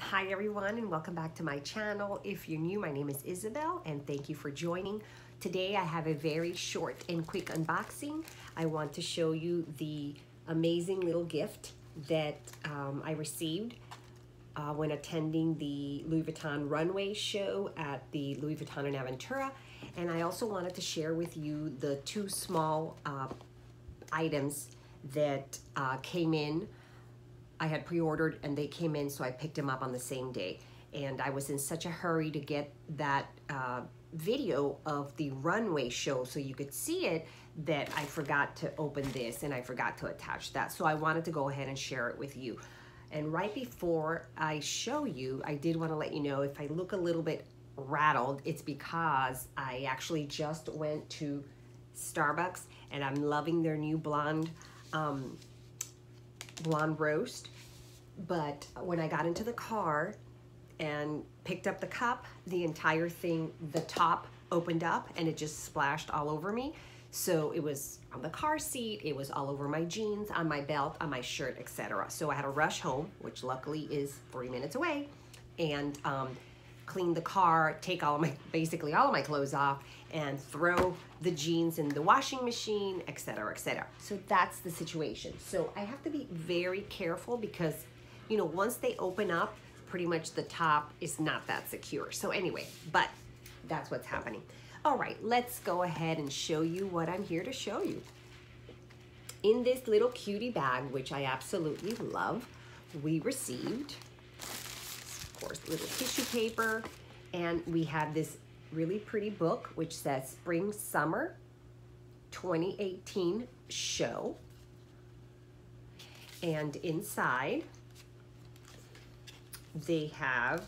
Hi everyone and welcome back to my channel. If you're new, my name is Isabel and thank you for joining. Today I have a very short and quick unboxing. I want to show you the amazing little gift that um, I received uh, when attending the Louis Vuitton runway show at the Louis Vuitton in Aventura. And I also wanted to share with you the two small uh, items that uh, came in I had pre-ordered and they came in, so I picked them up on the same day. And I was in such a hurry to get that uh, video of the runway show so you could see it that I forgot to open this and I forgot to attach that. So I wanted to go ahead and share it with you. And right before I show you, I did want to let you know if I look a little bit rattled, it's because I actually just went to Starbucks and I'm loving their new blonde um, blonde roast but when I got into the car and picked up the cup, the entire thing, the top opened up and it just splashed all over me. So it was on the car seat, it was all over my jeans, on my belt, on my shirt, etc. So I had to rush home, which luckily is three minutes away, and um, clean the car, take all of my, basically all of my clothes off, and throw the jeans in the washing machine, etc., etc. So that's the situation. So I have to be very careful because you know, once they open up, pretty much the top is not that secure. So anyway, but that's what's happening. All right, let's go ahead and show you what I'm here to show you. In this little cutie bag, which I absolutely love, we received, of course, little tissue paper, and we have this really pretty book which says Spring Summer 2018 Show. And inside, they have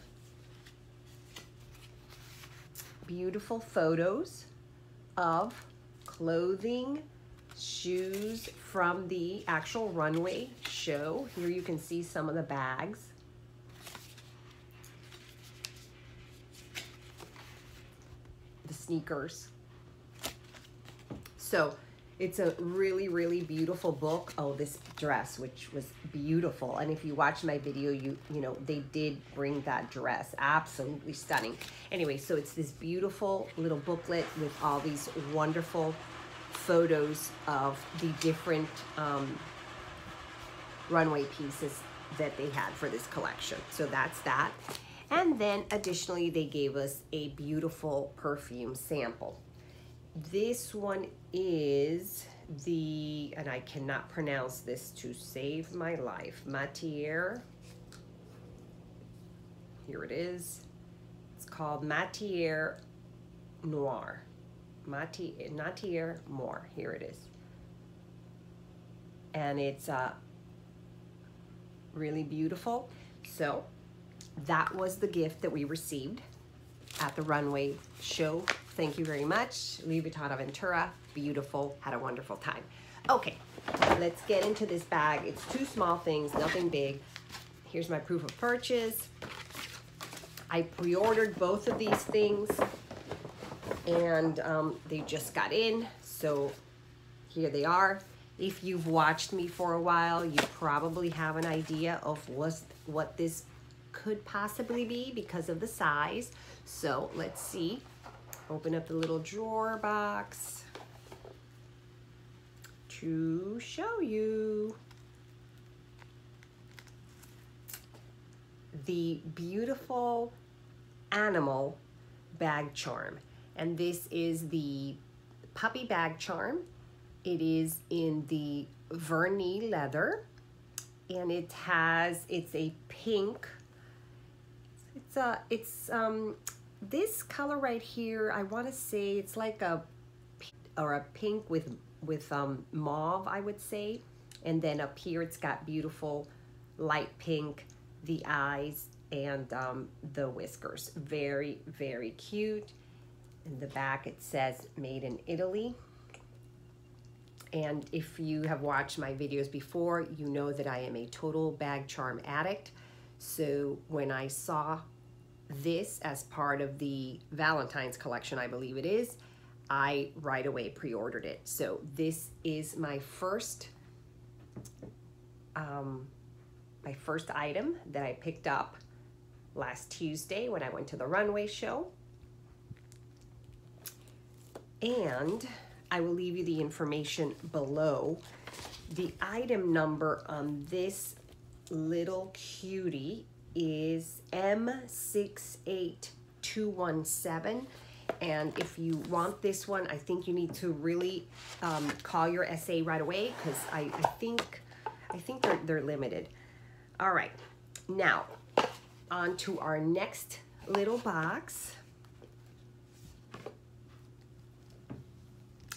beautiful photos of clothing, shoes from the actual runway show. Here you can see some of the bags. The sneakers. So it's a really, really beautiful book. Oh, this dress, which was beautiful. And if you watch my video, you you know, they did bring that dress. Absolutely stunning. Anyway, so it's this beautiful little booklet with all these wonderful photos of the different um, runway pieces that they had for this collection. So that's that. And then additionally, they gave us a beautiful perfume sample. This one is the, and I cannot pronounce this to save my life, Matiere. Here it is. It's called Matiere Noire. Matiere, Matiere. Here it is. And it's uh, really beautiful. So that was the gift that we received at the runway show Thank you very much. Louis Vuitton Aventura, beautiful, had a wonderful time. Okay, let's get into this bag. It's two small things, nothing big. Here's my proof of purchase. I pre-ordered both of these things and um, they just got in. So here they are. If you've watched me for a while, you probably have an idea of what this could possibly be because of the size. So let's see. Open up the little drawer box to show you the beautiful animal bag charm. And this is the puppy bag charm. It is in the vernis leather and it has, it's a pink, it's a, it's um, this color right here, I want to say it's like a or a pink with with um, mauve, I would say. And then up here, it's got beautiful light pink, the eyes and um, the whiskers. Very, very cute. In the back, it says made in Italy. And if you have watched my videos before, you know that I am a total bag charm addict. So when I saw this as part of the Valentine's collection, I believe it is, I right away pre-ordered it. So this is my first, um, my first item that I picked up last Tuesday when I went to the runway show. And I will leave you the information below. The item number on this little cutie is M68217. And if you want this one, I think you need to really um, call your SA right away because I, I think I think they're, they're limited. All right, now on to our next little box.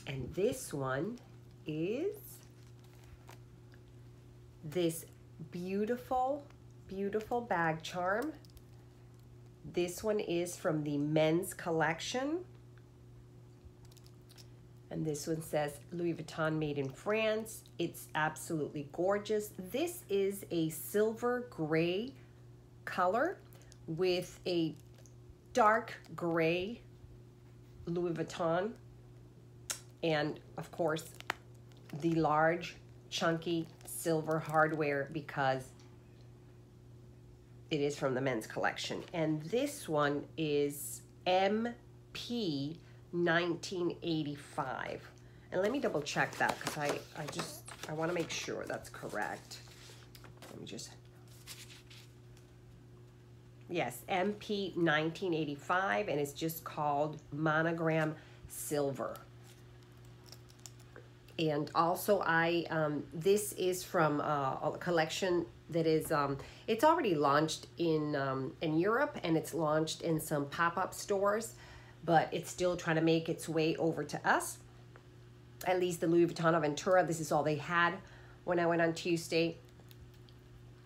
And this one is this beautiful, beautiful bag charm. This one is from the men's collection. And this one says Louis Vuitton made in France. It's absolutely gorgeous. This is a silver gray color with a dark gray Louis Vuitton and of course the large chunky silver hardware because it is from the men's collection. And this one is MP 1985 and let me double check that because I, I just I want to make sure that's correct. Let me just yes MP 1985 and it's just called monogram silver. And also I um, this is from uh, a collection that is um, it's already launched in um, in Europe and it's launched in some pop-up stores but it's still trying to make its way over to us. At least the Louis Vuitton Aventura this is all they had when I went on Tuesday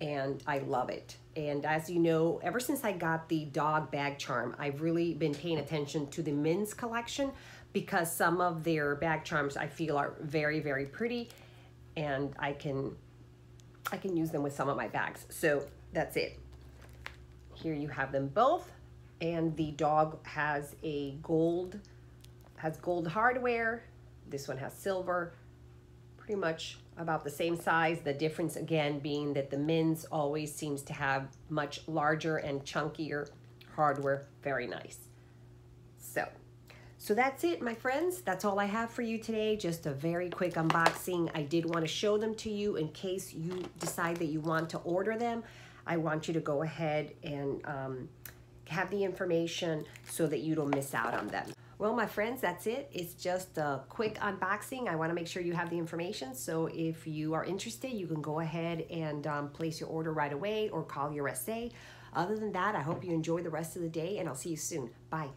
and I love it. And as you know ever since I got the dog bag charm I've really been paying attention to the men's collection because some of their bag charms I feel are very, very pretty and I can, I can use them with some of my bags. So that's it. Here you have them both and the dog has a gold, has gold hardware. This one has silver, pretty much about the same size. The difference again being that the men's always seems to have much larger and chunkier hardware. Very nice. So so that's it, my friends. That's all I have for you today. Just a very quick unboxing. I did want to show them to you in case you decide that you want to order them. I want you to go ahead and um, have the information so that you don't miss out on them. Well, my friends, that's it. It's just a quick unboxing. I want to make sure you have the information. So if you are interested, you can go ahead and um, place your order right away or call your SA. Other than that, I hope you enjoy the rest of the day and I'll see you soon. Bye.